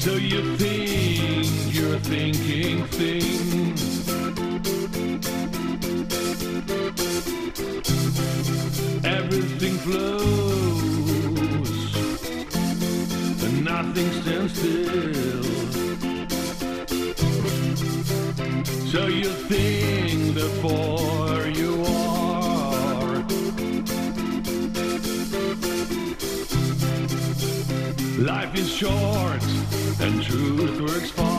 So you think you're thinking things. Everything flows and nothing stands still. So you think before you are. Life is short and truth works far.